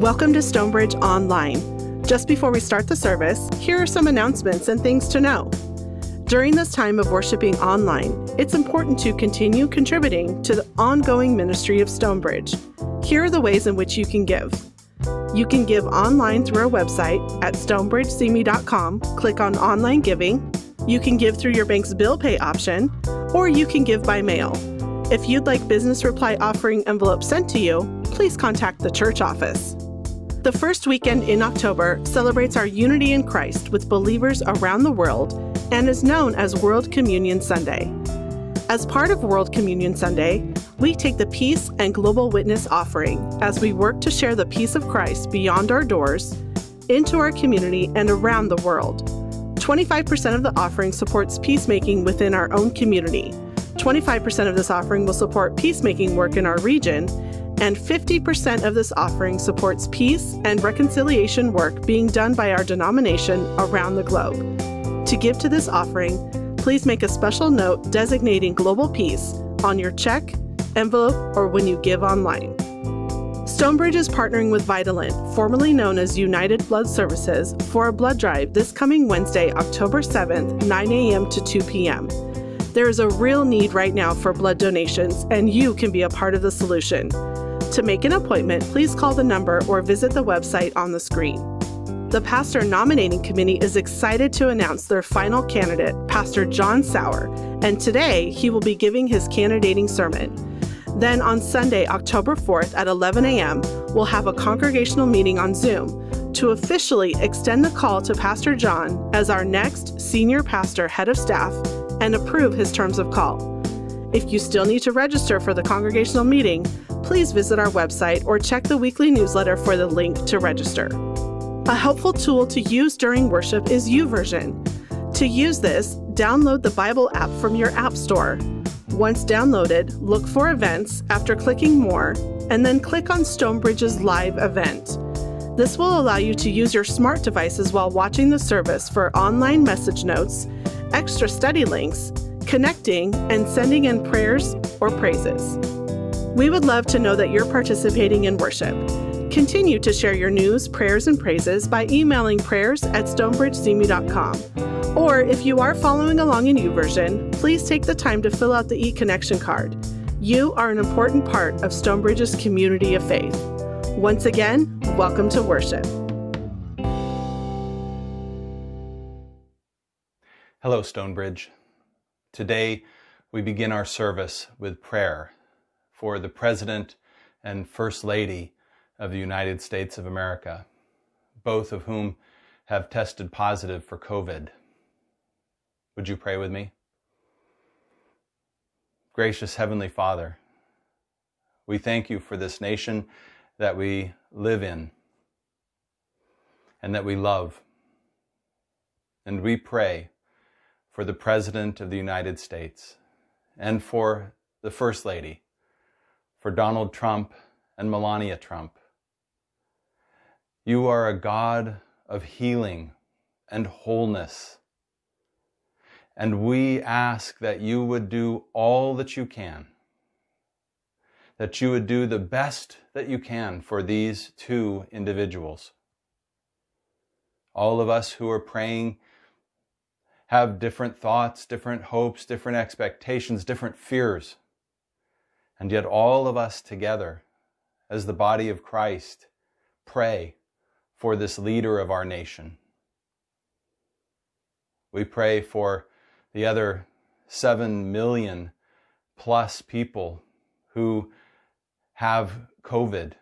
Welcome to Stonebridge Online. Just before we start the service, here are some announcements and things to know. During this time of worshiping online, it's important to continue contributing to the ongoing ministry of Stonebridge. Here are the ways in which you can give. You can give online through our website at stonebridgesimi.com. Click on Online Giving. You can give through your bank's bill pay option, or you can give by mail. If you'd like business reply offering envelopes sent to you, please contact the church office. The first weekend in October celebrates our unity in Christ with believers around the world and is known as World Communion Sunday. As part of World Communion Sunday, we take the Peace and Global Witness offering as we work to share the peace of Christ beyond our doors, into our community, and around the world. 25% of the offering supports peacemaking within our own community. 25% of this offering will support peacemaking work in our region, and 50% of this offering supports peace and reconciliation work being done by our denomination around the globe. To give to this offering, please make a special note designating Global Peace on your check, envelope, or when you give online. Stonebridge is partnering with Vitalant, formerly known as United Blood Services, for a blood drive this coming Wednesday, October 7th, 9 a.m. to 2 p.m. There is a real need right now for blood donations, and you can be a part of the solution. To make an appointment, please call the number or visit the website on the screen. The pastor nominating committee is excited to announce their final candidate, Pastor Jon Saur, and today he will be giving his candidating sermon. Then on Sunday, October 4th at 11 a.m., we'll have a congregational meeting on Zoom to officially extend the call to Pastor Jon as our next senior pastor head of staff and approve his terms of call. If you still need to register for the congregational meeting, please visit our website or check the weekly newsletter for the link to register. A helpful tool to use during worship is YouVersion. To use this, download the Bible app from your App Store. Once downloaded, look for events after clicking More, and then click on Stonebridge's live event. This will allow you to use your smart devices while watching the service for online message notes, extra study links, connecting, and sending in prayers or praises. We would love to know that you're participating in worship. Continue to share your news, prayers, and praises by emailing prayers at stonebridgesimi.com. Or if you are following along in YouVersion, please take the time to fill out the eConnection card. You are an important part of Stonebridge's community of faith. Once again, welcome to worship. Hello, Stonebridge. Today, we begin our service with prayer for the President and First Lady of the United States of America, both of whom have tested positive for COVID. Would you pray with me? Gracious Heavenly Father, we thank you for this nation that we live in and that we love. And we pray for the President of the United States and for the First Lady, for Donald Trump and Melania Trump, you are a God of healing and wholeness. And we ask that you would do all that you can, that you would do the best that you can for these two individuals. All of us who are praying have different thoughts, different hopes, different expectations, different fears. And yet, all of us together, as the body of Christ, pray for this leader of our nation. We pray for the other 7 million plus people who have COVID.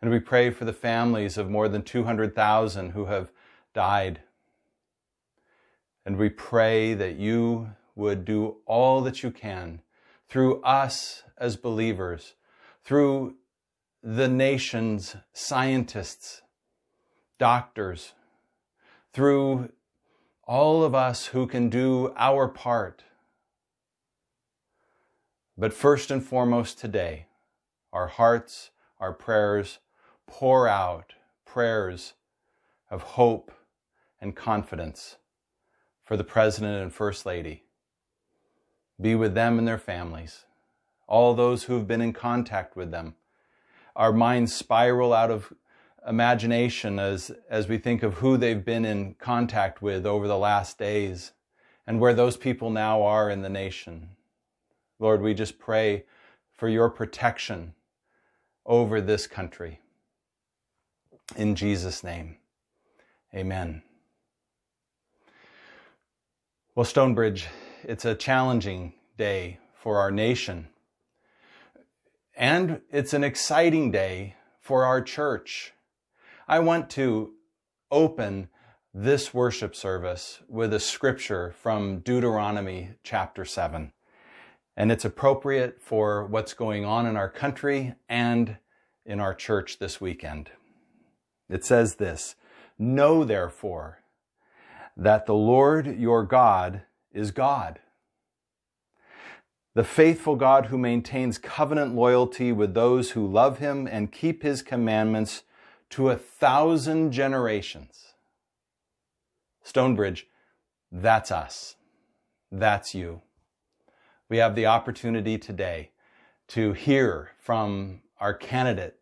And we pray for the families of more than 200,000 who have died. And we pray that you would do all that you can through us as believers, through the nation's scientists, doctors, through all of us who can do our part. But first and foremost today, our hearts, our prayers pour out prayers of hope and confidence for the President and First Lady. Be with them and their families, all those who have been in contact with them our minds spiral out of imagination as, as we think of who they've been in contact with over the last days and where those people now are in the nation. Lord, we just pray for your protection over this country. In Jesus' name, amen. Well, Stonebridge, it's a challenging day for our nation. And it's an exciting day for our church. I want to open this worship service with a scripture from Deuteronomy chapter 7. And it's appropriate for what's going on in our country and in our church this weekend. It says this Know therefore that the Lord your God is God, the faithful God who maintains covenant loyalty with those who love him and keep his commandments to a thousand generations. Stonebridge, that's us. That's you. We have the opportunity today to hear from our candidate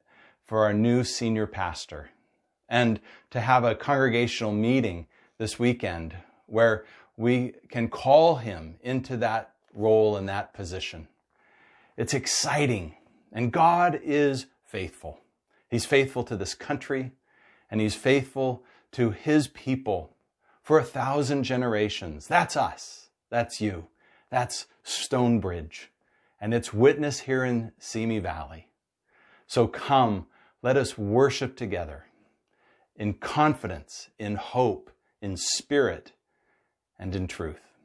for our new senior pastor and to have a congregational meeting this weekend where we can call him into that role and that position. It's exciting and God is faithful. He's faithful to this country and he's faithful to his people for a thousand generations. That's us. That's you. That's Stonebridge. And it's witness here in Simi Valley. So come, let us worship together in confidence, in hope, in spirit, and in truth.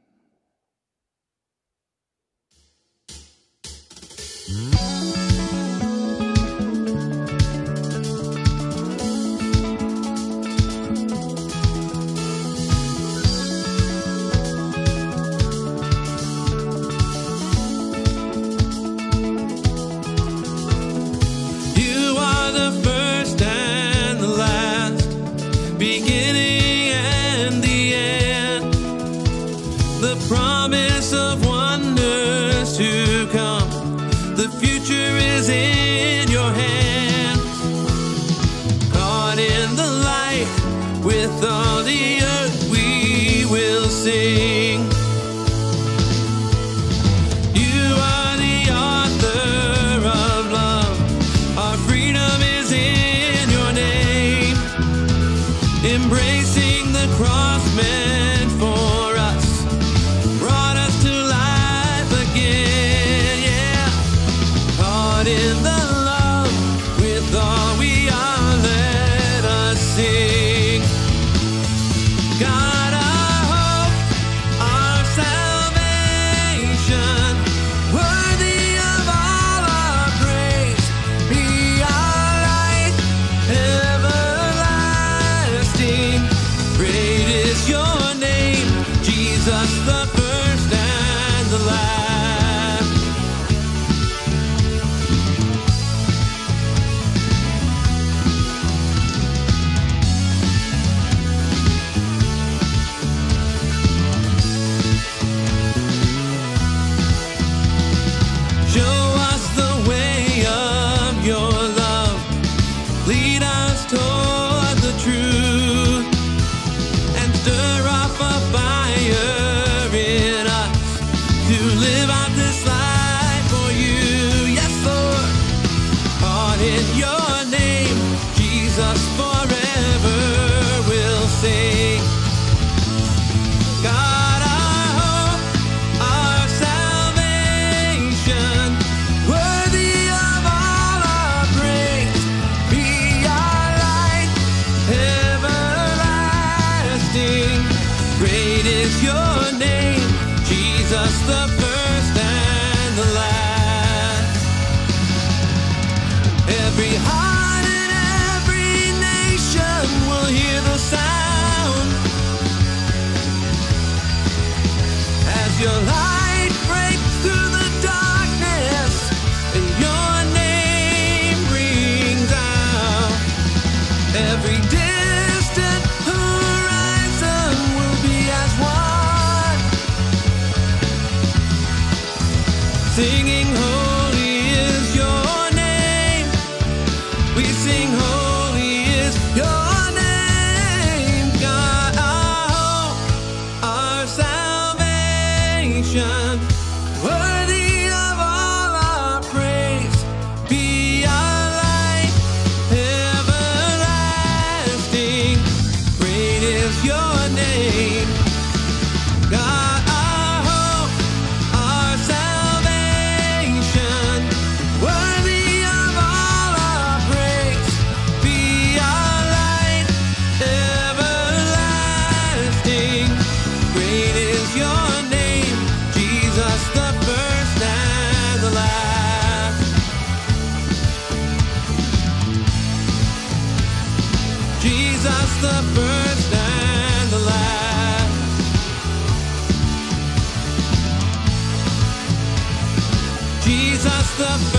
Singing the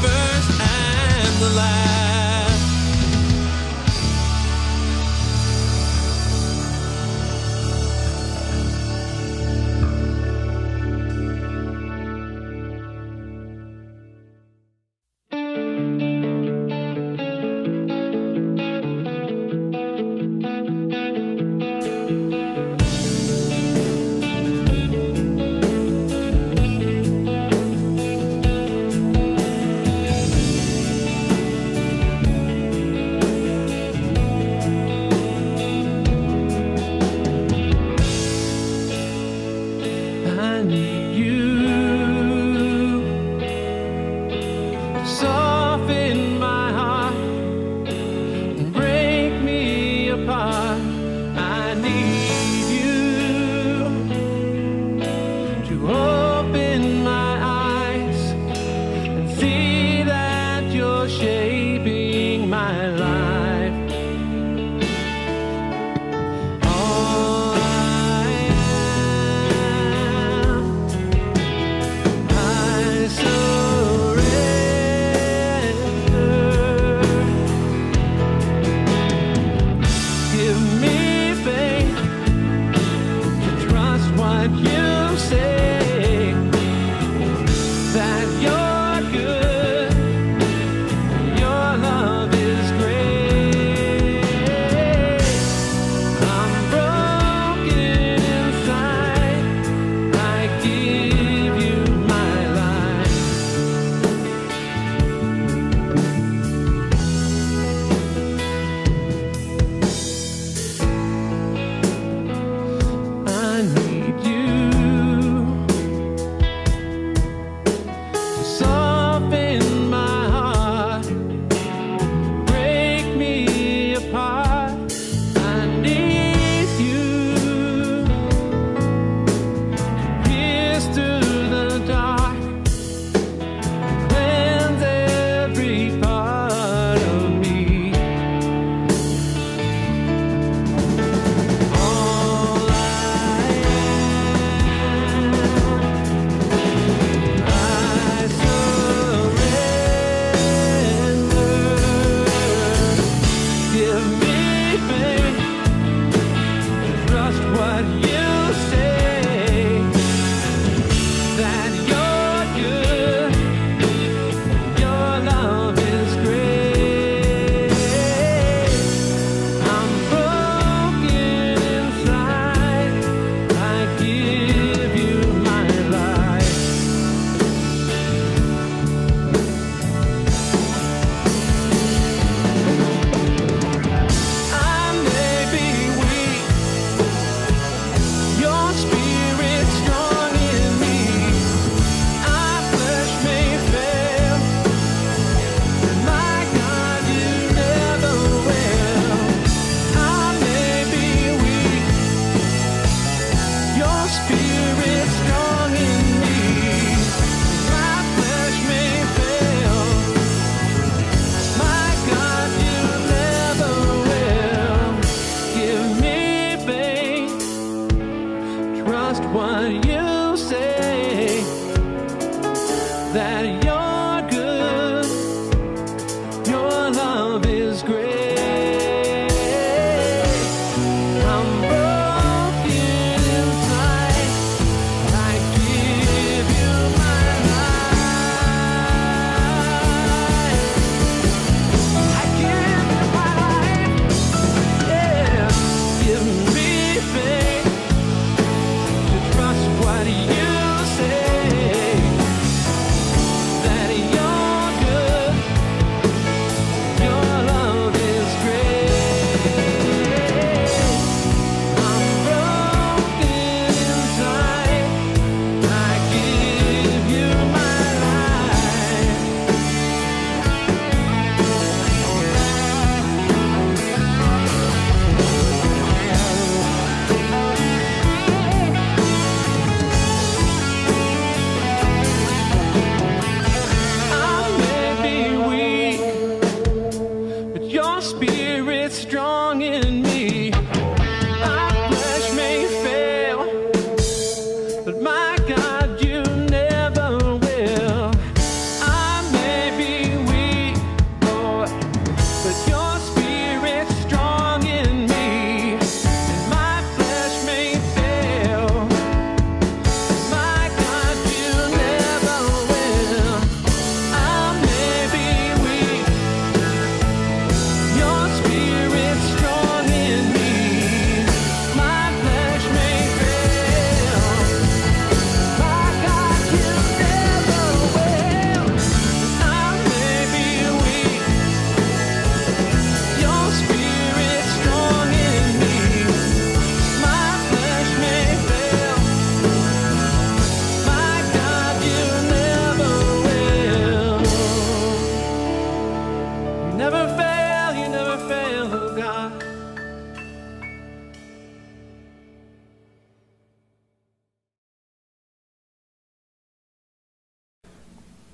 first and the last.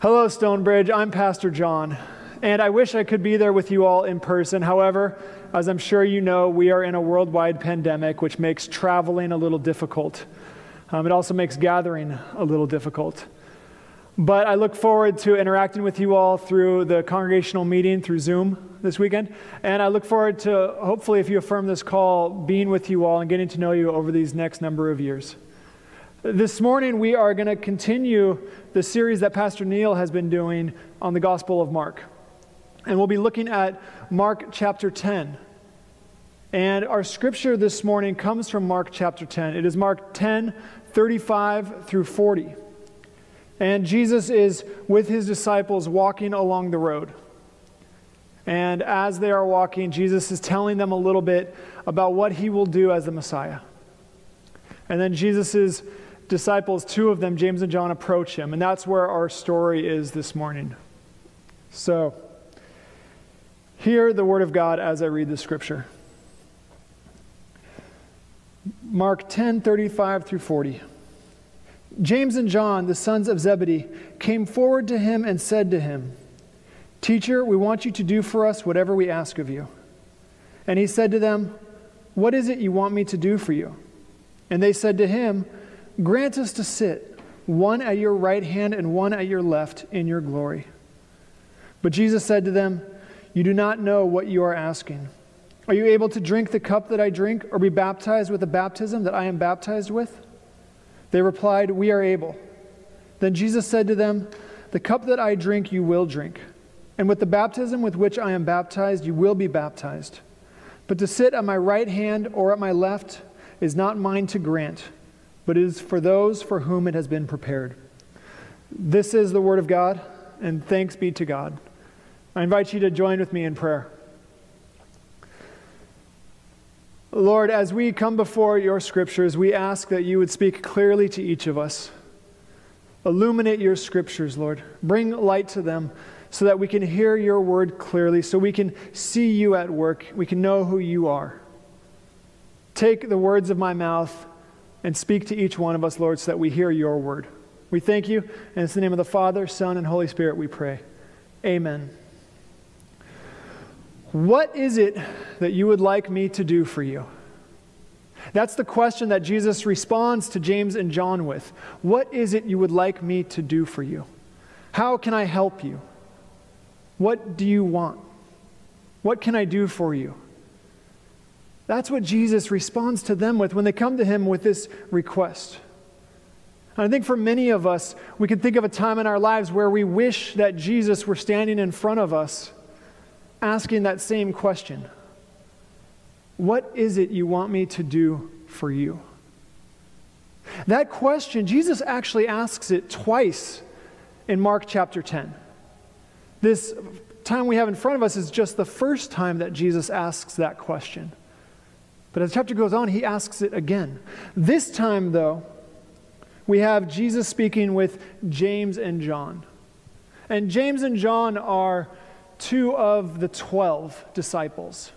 Hello, Stonebridge. I'm Pastor Jon, and I wish I could be there with you all in person. However, as I'm sure you know, we are in a worldwide pandemic, which makes traveling a little difficult. Um, it also makes gathering a little difficult. But I look forward to interacting with you all through the congregational meeting through Zoom this weekend. And I look forward to, hopefully, if you affirm this call, being with you all and getting to know you over these next number of years. This morning, we are going to continue the series that Pastor Neil has been doing on the Gospel of Mark. And we'll be looking at Mark chapter 10. And our scripture this morning comes from Mark chapter 10. It is Mark 10, 35 through 40. And Jesus is with his disciples walking along the road. And as they are walking, Jesus is telling them a little bit about what he will do as the Messiah. And then Jesus' disciples, two of them, James and John, approach him. And that's where our story is this morning. So, hear the word of God as I read the scripture. Mark 10 35 through 40. James and John, the sons of Zebedee, came forward to him and said to him, Teacher, we want you to do for us whatever we ask of you. And he said to them, What is it you want me to do for you? And they said to him, Grant us to sit, one at your right hand and one at your left, in your glory. But Jesus said to them, You do not know what you are asking. Are you able to drink the cup that I drink, or be baptized with the baptism that I am baptized with? They replied, We are able. Then Jesus said to them, The cup that I drink, you will drink, and with the baptism with which I am baptized, you will be baptized. But to sit at my right hand or at my left is not mine to grant, but it is for those for whom it has been prepared. This is the word of God, and thanks be to God. I invite you to join with me in prayer. Lord, as we come before your scriptures, we ask that you would speak clearly to each of us. Illuminate your scriptures, Lord. Bring light to them so that we can hear your word clearly, so we can see you at work, we can know who you are. Take the words of my mouth and speak to each one of us, Lord, so that we hear your word. We thank you, and it's the name of the Father, Son, and Holy Spirit we pray. Amen. What is it that you would like me to do for you? That's the question that Jesus responds to James and John with. What is it you would like me to do for you? How can I help you? What do you want? What can I do for you? That's what Jesus responds to them with when they come to him with this request. And I think for many of us, we can think of a time in our lives where we wish that Jesus were standing in front of us asking that same question What is it you want me to do for you? That question, Jesus actually asks it twice in Mark chapter 10. This time we have in front of us is just the first time that Jesus asks that question. But as the chapter goes on, he asks it again. This time, though, we have Jesus speaking with James and John. And James and John are two of the 12 disciples.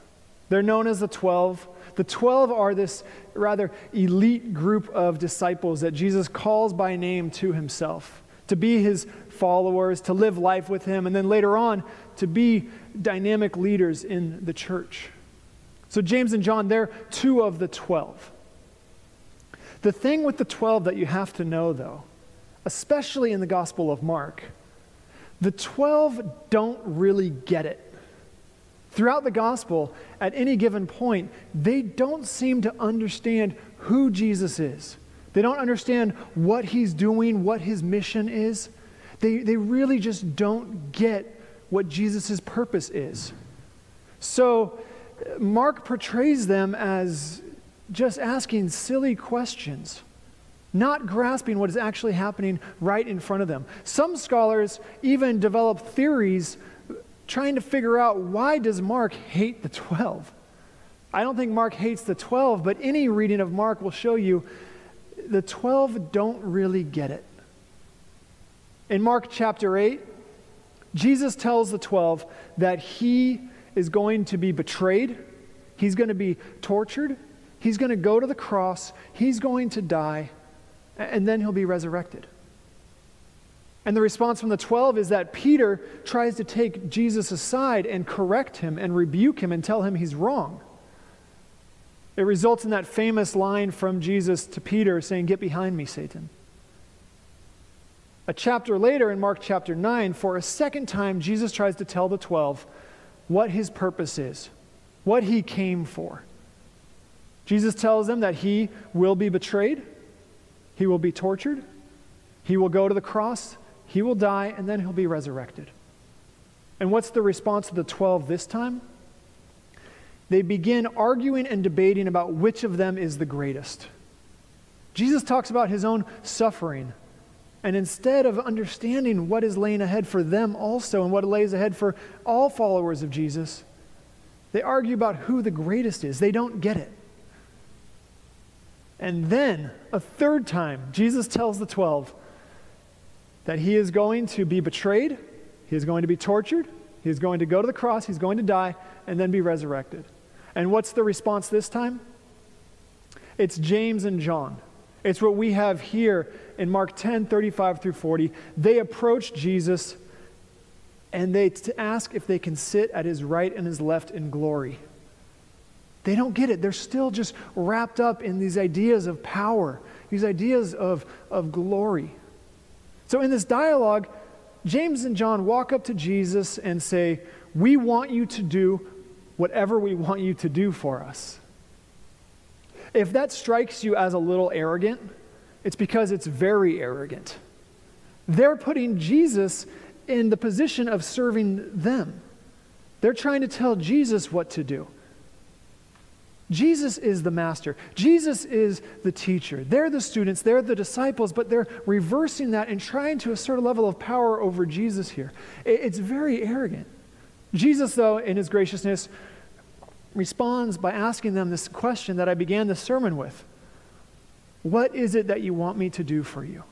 They're known as the 12. The 12 are this rather elite group of disciples that Jesus calls by name to himself, to be his followers, to live life with him, and then later on to be dynamic leaders in the church. So, James and John, they're two of the 12. The thing with the 12 that you have to know, though, especially in the Gospel of Mark, the 12 don't really get it. Throughout the gospel, at any given point, they don't seem to understand who Jesus is. They don't understand what he's doing, what his mission is. They, they really just don't get what Jesus' purpose is. So, Mark portrays them as just asking silly questions not grasping what is actually happening right in front of them. Some scholars even develop theories trying to figure out why does Mark hate the 12? I don't think Mark hates the 12, but any reading of Mark will show you the 12 don't really get it. In Mark chapter 8, Jesus tells the 12 that he is going to be betrayed, he's going to be tortured, he's going to go to the cross, he's going to die, and then he'll be resurrected. And the response from the 12 is that Peter tries to take Jesus aside and correct him and rebuke him and tell him he's wrong. It results in that famous line from Jesus to Peter saying, Get behind me, Satan. A chapter later, in Mark chapter 9, for a second time, Jesus tries to tell the 12 what his purpose is, what he came for. Jesus tells them that he will be betrayed, he will be tortured, he will go to the cross, he will die, and then he'll be resurrected. And what's the response of the 12 this time? They begin arguing and debating about which of them is the greatest. Jesus talks about his own suffering. And instead of understanding what is laying ahead for them also and what lays ahead for all followers of Jesus, they argue about who the greatest is. They don't get it. And then, a third time, Jesus tells the 12 that he is going to be betrayed, he is going to be tortured, he is going to go to the cross, he's going to die, and then be resurrected. And what's the response this time? It's James and John. It's what we have here in Mark 10 35 through 40. They approach Jesus and they t- ask if they can sit at his right and his left in glory. They don't get it. They're still just wrapped up in these ideas of power, these ideas of, of glory. So, in this dialogue, James and John walk up to Jesus and say, We want you to do whatever we want you to do for us. If that strikes you as a little arrogant, it's because it's very arrogant. They're putting Jesus in the position of serving them. They're trying to tell Jesus what to do. Jesus is the master. Jesus is the teacher. They're the students, they're the disciples, but they're reversing that and trying to assert a level of power over Jesus here. It's very arrogant. Jesus, though, in his graciousness, responds by asking them this question that I began the sermon with What is it that you want me to do for you?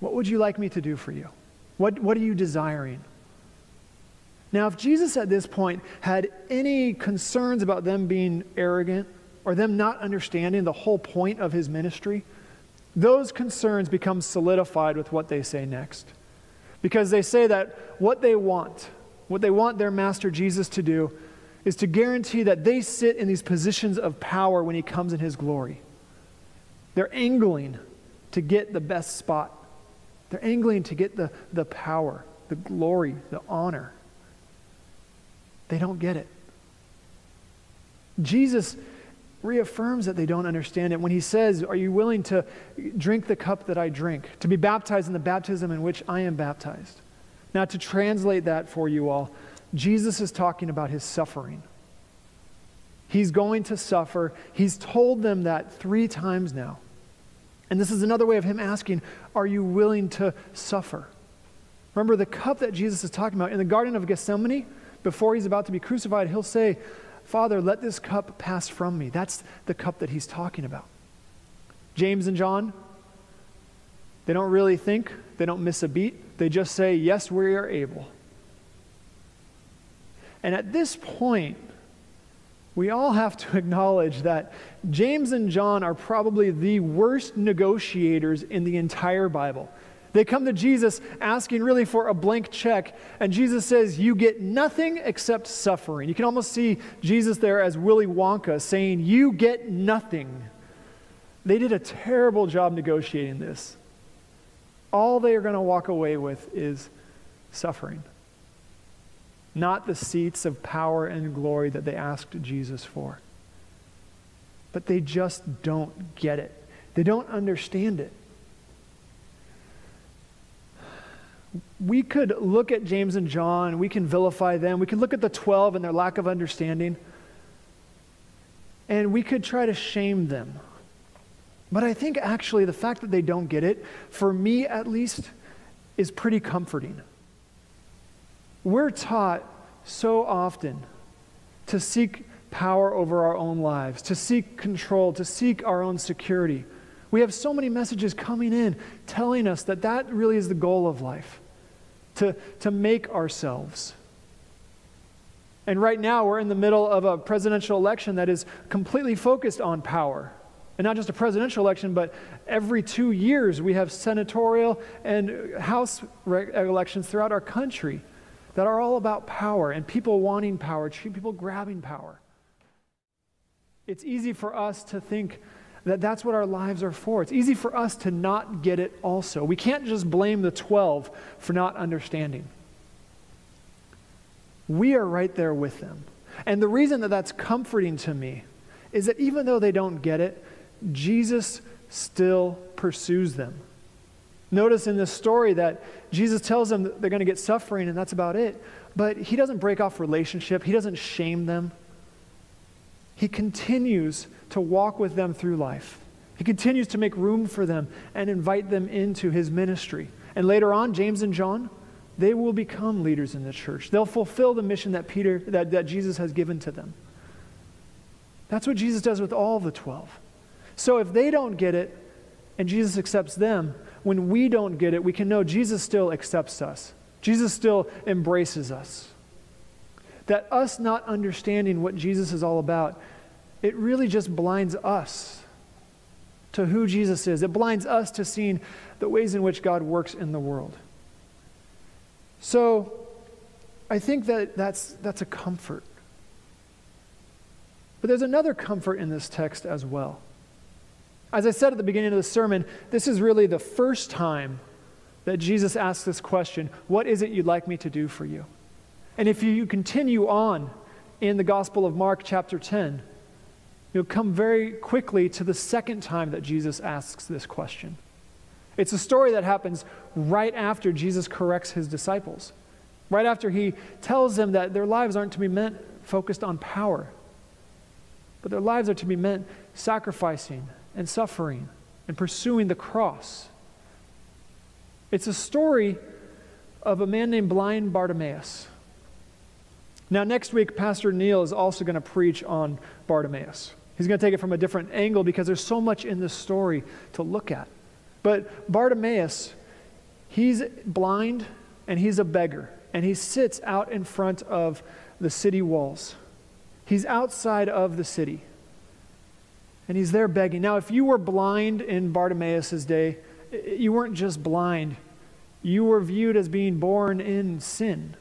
What would you like me to do for you? What, what are you desiring? Now, if Jesus at this point had any concerns about them being arrogant or them not understanding the whole point of his ministry, those concerns become solidified with what they say next. Because they say that what they want, what they want their master Jesus to do, is to guarantee that they sit in these positions of power when he comes in his glory. They're angling to get the best spot, they're angling to get the, the power, the glory, the honor. They don't get it. Jesus reaffirms that they don't understand it when he says, Are you willing to drink the cup that I drink, to be baptized in the baptism in which I am baptized? Now, to translate that for you all, Jesus is talking about his suffering. He's going to suffer. He's told them that three times now. And this is another way of him asking, Are you willing to suffer? Remember the cup that Jesus is talking about in the Garden of Gethsemane? before he's about to be crucified, he'll say, Father, let this cup pass from me. That's the cup that he's talking about. James and John, they don't really think, they don't miss a beat. They just say, Yes, we are able. And at this point, we all have to acknowledge that James and John are probably the worst negotiators in the entire Bible. They come to Jesus asking really for a blank check, and Jesus says, You get nothing except suffering. You can almost see Jesus there as Willy Wonka saying, You get nothing. They did a terrible job negotiating this. All they are going to walk away with is suffering, not the seats of power and glory that they asked Jesus for. But they just don't get it, they don't understand it. we could look at James and John, we can vilify them, we can look at the 12 and their lack of understanding, and we could try to shame them. But I think actually the fact that they don't get it, for me at least, is pretty comforting. We're taught so often to seek power over our own lives, to seek control, to seek our own security. We have so many messages coming in telling us that that really is the goal of life to, to make ourselves. And right now, we're in the middle of a presidential election that is completely focused on power. And not just a presidential election, but every two years we have senatorial and House re- elections throughout our country that are all about power and people wanting power, people grabbing power. It's easy for us to think that that's what our lives are for. It's easy for us to not get it also. We can't just blame the 12 for not understanding. We are right there with them. And the reason that that's comforting to me is that even though they don't get it, Jesus still pursues them. Notice in this story that Jesus tells them they're going to get suffering and that's about it. But he doesn't break off relationship, he doesn't shame them. He continues to walk with them through life. He continues to make room for them and invite them into his ministry. And later on, James and John, they will become leaders in the church. They'll fulfill the mission that Peter that, that Jesus has given to them. That's what Jesus does with all the 12. So if they don't get it and Jesus accepts them, when we don't get it, we can know Jesus still accepts us. Jesus still embraces us. That us not understanding what Jesus is all about, it really just blinds us to who Jesus is. It blinds us to seeing the ways in which God works in the world. So I think that that's, that's a comfort. But there's another comfort in this text as well. As I said at the beginning of the sermon, this is really the first time that Jesus asks this question What is it you'd like me to do for you? And if you continue on in the Gospel of Mark, chapter 10, you'll come very quickly to the second time that Jesus asks this question. It's a story that happens right after Jesus corrects his disciples, right after he tells them that their lives aren't to be meant focused on power, but their lives are to be meant sacrificing and suffering and pursuing the cross. It's a story of a man named blind Bartimaeus. Now, next week, Pastor Neil is also going to preach on Bartimaeus. He's going to take it from a different angle because there's so much in this story to look at. But Bartimaeus, he's blind and he's a beggar, and he sits out in front of the city walls. He's outside of the city. And he's there begging. Now, if you were blind in Bartimaeus' day, you weren't just blind, you were viewed as being born in sin,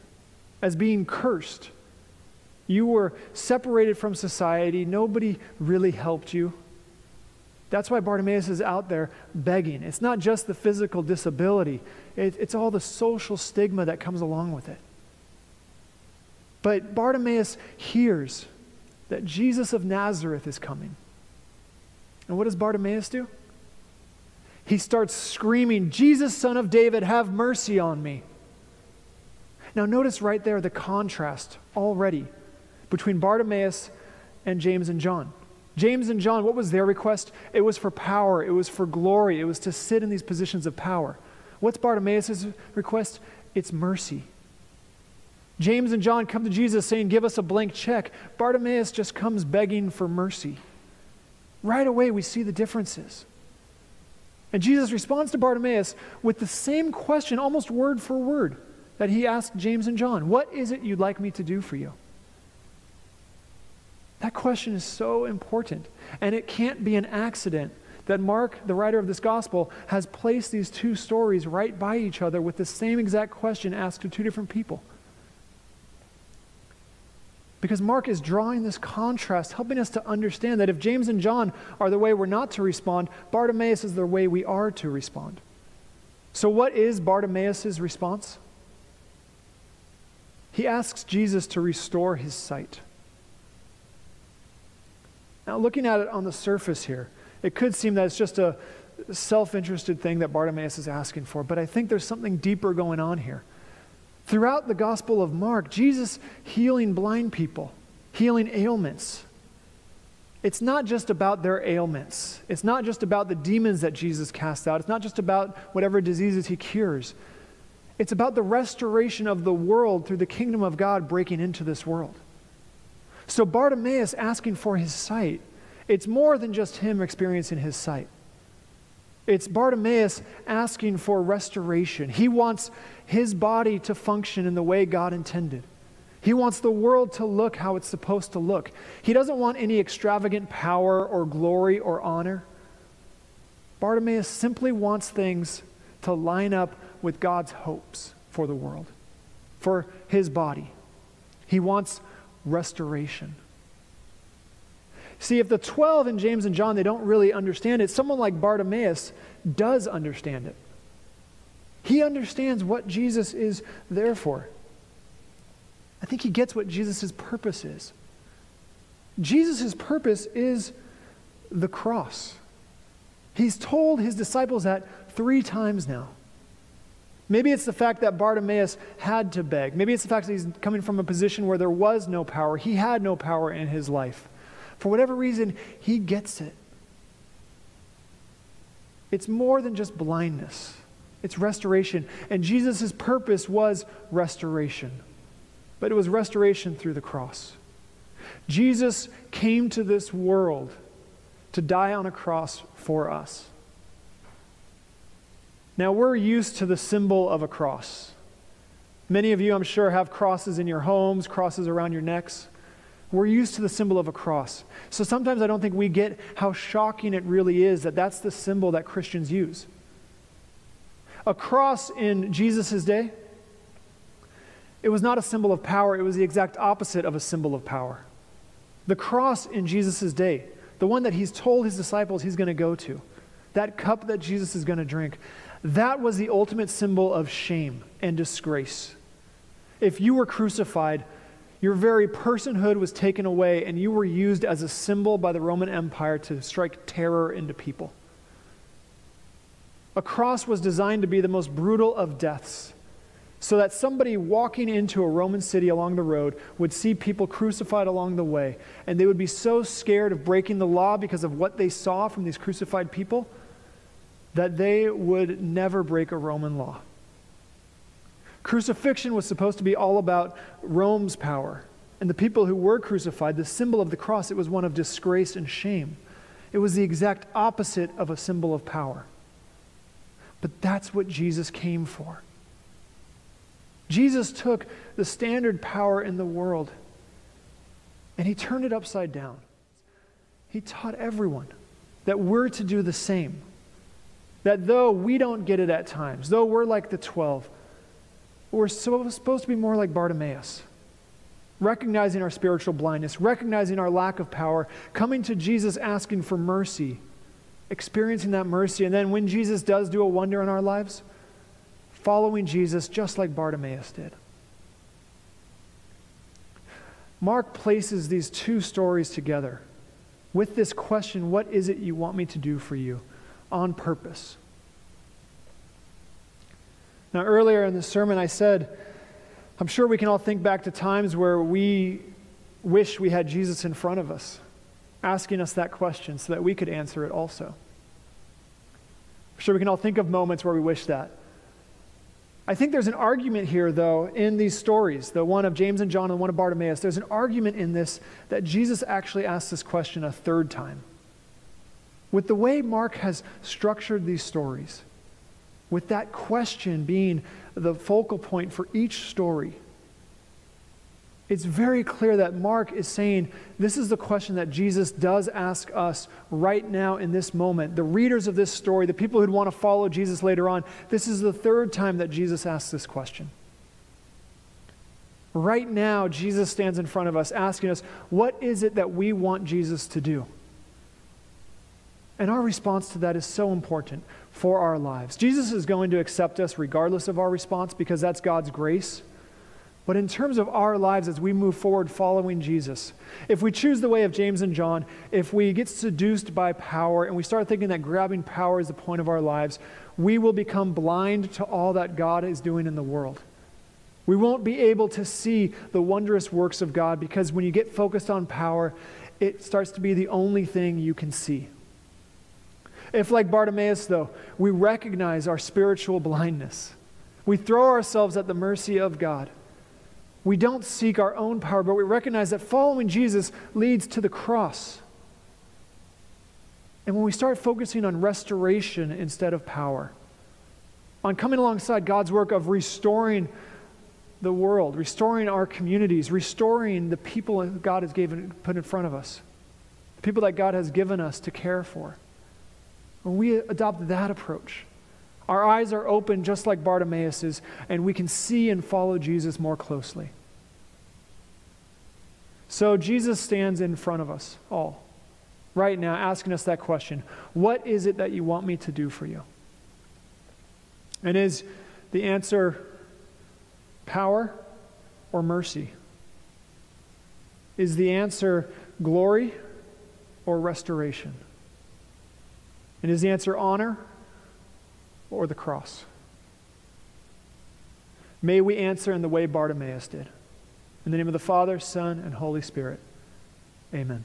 as being cursed. You were separated from society. Nobody really helped you. That's why Bartimaeus is out there begging. It's not just the physical disability, it, it's all the social stigma that comes along with it. But Bartimaeus hears that Jesus of Nazareth is coming. And what does Bartimaeus do? He starts screaming, Jesus, son of David, have mercy on me. Now, notice right there the contrast already between Bartimaeus and James and John. James and John, what was their request? It was for power, it was for glory, it was to sit in these positions of power. What's Bartimaeus' request? It's mercy. James and John come to Jesus saying, Give us a blank check. Bartimaeus just comes begging for mercy. Right away, we see the differences. And Jesus responds to Bartimaeus with the same question, almost word for word, that he asked James and John What is it you'd like me to do for you? That question is so important. And it can't be an accident that Mark, the writer of this gospel, has placed these two stories right by each other with the same exact question asked to two different people. Because Mark is drawing this contrast, helping us to understand that if James and John are the way we're not to respond, Bartimaeus is the way we are to respond. So, what is Bartimaeus' response? He asks Jesus to restore his sight. Now, looking at it on the surface here, it could seem that it's just a self interested thing that Bartimaeus is asking for, but I think there's something deeper going on here. Throughout the Gospel of Mark, Jesus healing blind people, healing ailments. It's not just about their ailments. It's not just about the demons that Jesus casts out. It's not just about whatever diseases he cures. It's about the restoration of the world through the kingdom of God breaking into this world. So Bartimaeus asking for his sight, it's more than just him experiencing his sight. It's Bartimaeus asking for restoration. He wants his body to function in the way God intended. He wants the world to look how it's supposed to look. He doesn't want any extravagant power or glory or honor. Bartimaeus simply wants things to line up with God's hopes for the world, for his body. He wants restoration. See, if the 12 in James and John, they don't really understand it, someone like Bartimaeus does understand it. He understands what Jesus is there for. I think he gets what Jesus' purpose is. Jesus' purpose is the cross. He's told his disciples that three times now. Maybe it's the fact that Bartimaeus had to beg. Maybe it's the fact that he's coming from a position where there was no power. He had no power in his life. For whatever reason, he gets it. It's more than just blindness, it's restoration. And Jesus' purpose was restoration, but it was restoration through the cross. Jesus came to this world to die on a cross for us. Now, we're used to the symbol of a cross. Many of you, I'm sure, have crosses in your homes, crosses around your necks. We're used to the symbol of a cross. So sometimes I don't think we get how shocking it really is that that's the symbol that Christians use. A cross in Jesus' day, it was not a symbol of power, it was the exact opposite of a symbol of power. The cross in Jesus' day, the one that he's told his disciples he's going to go to, that cup that Jesus is going to drink, that was the ultimate symbol of shame and disgrace. If you were crucified, your very personhood was taken away, and you were used as a symbol by the Roman Empire to strike terror into people. A cross was designed to be the most brutal of deaths, so that somebody walking into a Roman city along the road would see people crucified along the way, and they would be so scared of breaking the law because of what they saw from these crucified people that they would never break a Roman law. Crucifixion was supposed to be all about Rome's power. And the people who were crucified, the symbol of the cross, it was one of disgrace and shame. It was the exact opposite of a symbol of power. But that's what Jesus came for. Jesus took the standard power in the world and he turned it upside down. He taught everyone that we're to do the same. That though we don't get it at times, though we're like the 12, we're so, supposed to be more like Bartimaeus, recognizing our spiritual blindness, recognizing our lack of power, coming to Jesus asking for mercy, experiencing that mercy, and then when Jesus does do a wonder in our lives, following Jesus just like Bartimaeus did. Mark places these two stories together with this question what is it you want me to do for you? on purpose. Now, earlier in the sermon, I said, I'm sure we can all think back to times where we wish we had Jesus in front of us, asking us that question so that we could answer it also. I'm sure we can all think of moments where we wish that. I think there's an argument here, though, in these stories, the one of James and John and the one of Bartimaeus. There's an argument in this that Jesus actually asked this question a third time. With the way Mark has structured these stories, with that question being the focal point for each story, it's very clear that Mark is saying this is the question that Jesus does ask us right now in this moment. The readers of this story, the people who'd want to follow Jesus later on, this is the third time that Jesus asks this question. Right now, Jesus stands in front of us asking us, What is it that we want Jesus to do? And our response to that is so important for our lives. Jesus is going to accept us regardless of our response because that's God's grace. But in terms of our lives as we move forward following Jesus, if we choose the way of James and John, if we get seduced by power and we start thinking that grabbing power is the point of our lives, we will become blind to all that God is doing in the world. We won't be able to see the wondrous works of God because when you get focused on power, it starts to be the only thing you can see. If, like Bartimaeus, though, we recognize our spiritual blindness, we throw ourselves at the mercy of God. We don't seek our own power, but we recognize that following Jesus leads to the cross. And when we start focusing on restoration instead of power, on coming alongside God's work of restoring the world, restoring our communities, restoring the people God has given, put in front of us, the people that God has given us to care for. When we adopt that approach, our eyes are open just like Bartimaeus's, and we can see and follow Jesus more closely. So Jesus stands in front of us all right now, asking us that question What is it that you want me to do for you? And is the answer power or mercy? Is the answer glory or restoration? And his answer honor or the cross? May we answer in the way Bartimaeus did. In the name of the Father, Son, and Holy Spirit. Amen.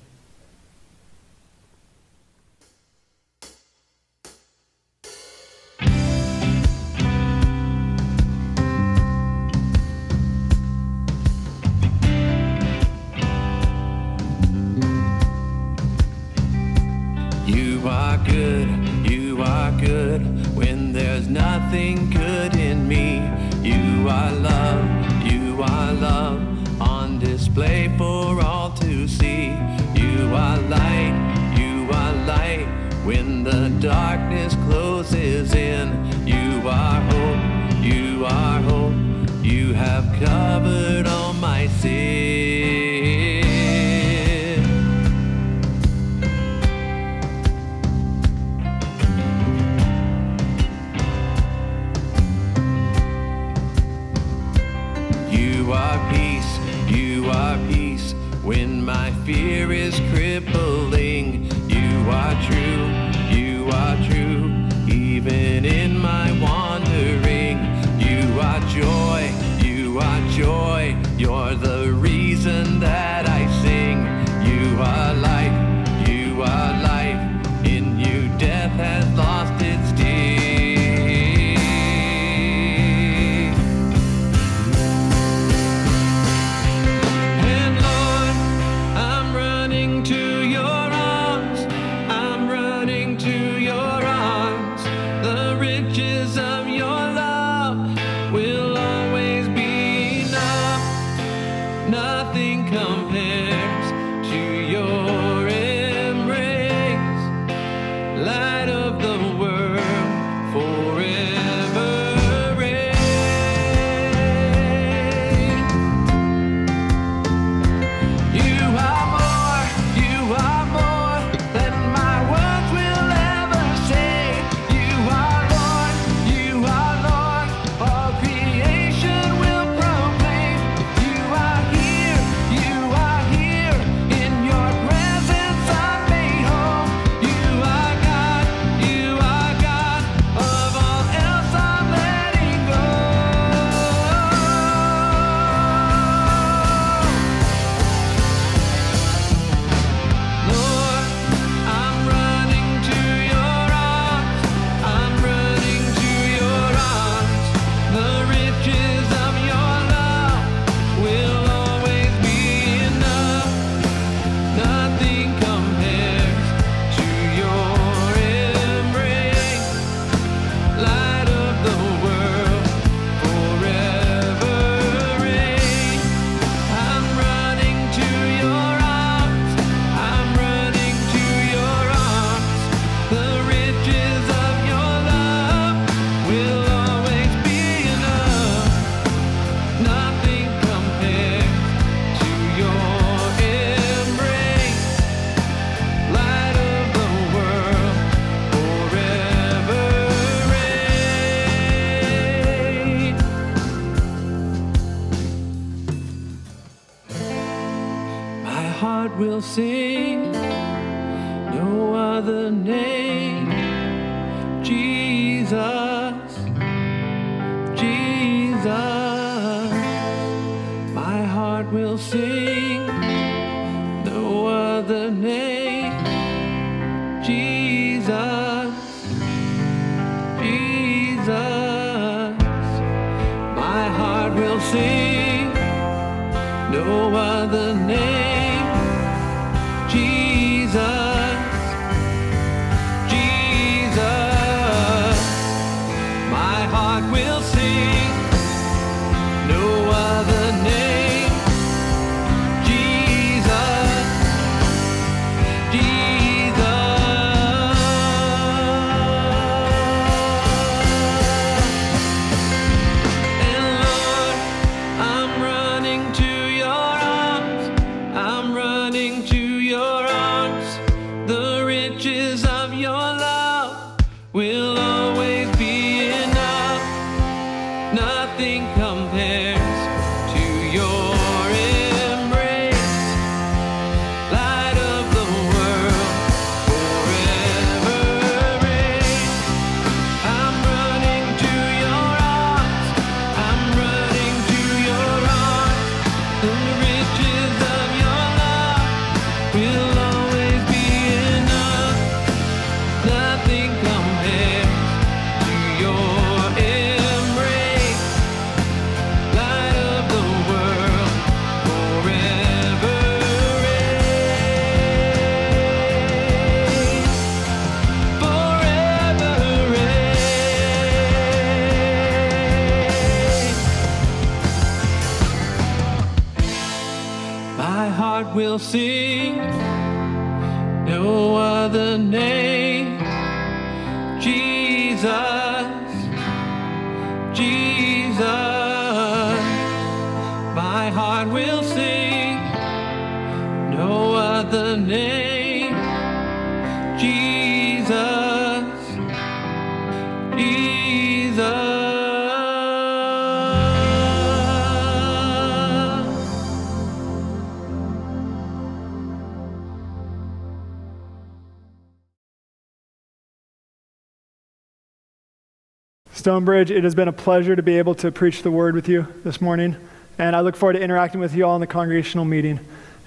Stonebridge, it has been a pleasure to be able to preach the word with you this morning. And I look forward to interacting with you all in the congregational meeting.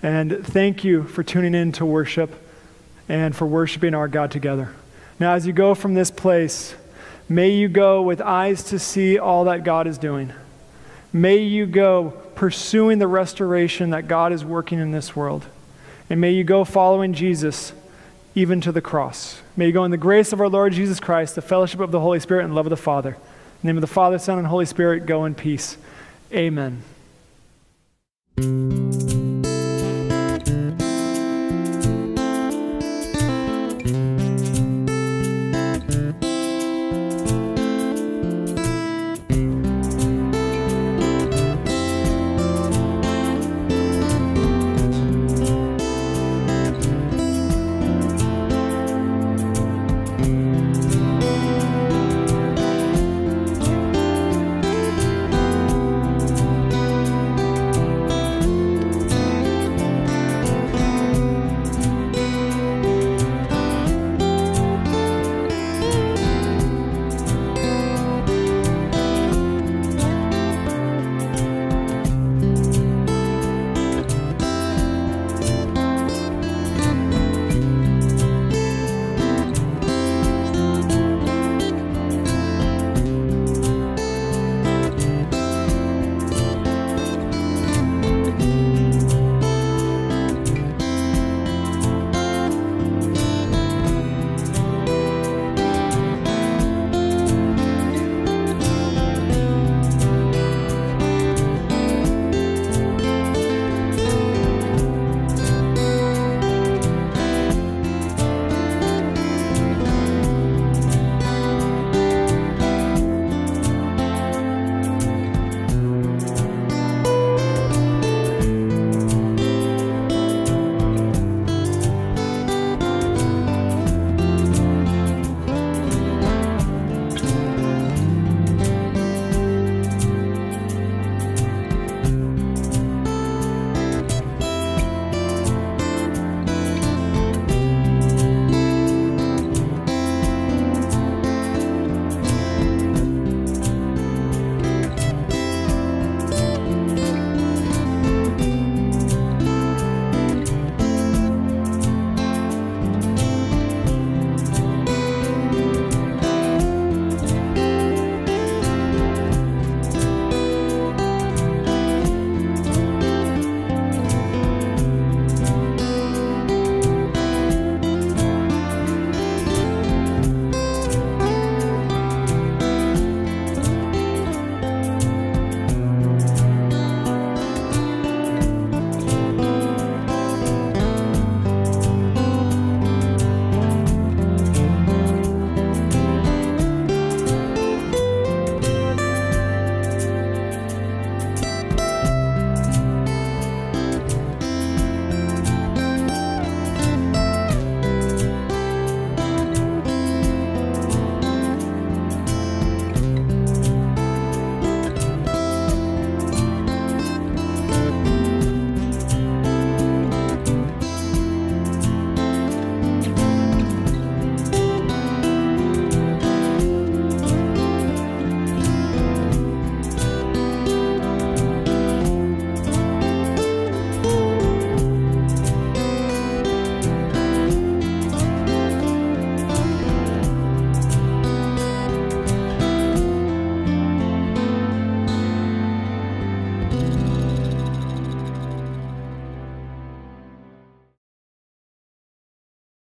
And thank you for tuning in to worship and for worshiping our God together. Now, as you go from this place, may you go with eyes to see all that God is doing. May you go pursuing the restoration that God is working in this world. And may you go following Jesus even to the cross. May you go in the grace of our Lord Jesus Christ, the fellowship of the Holy Spirit, and love of the Father. In the name of the Father, Son, and Holy Spirit, go in peace. Amen.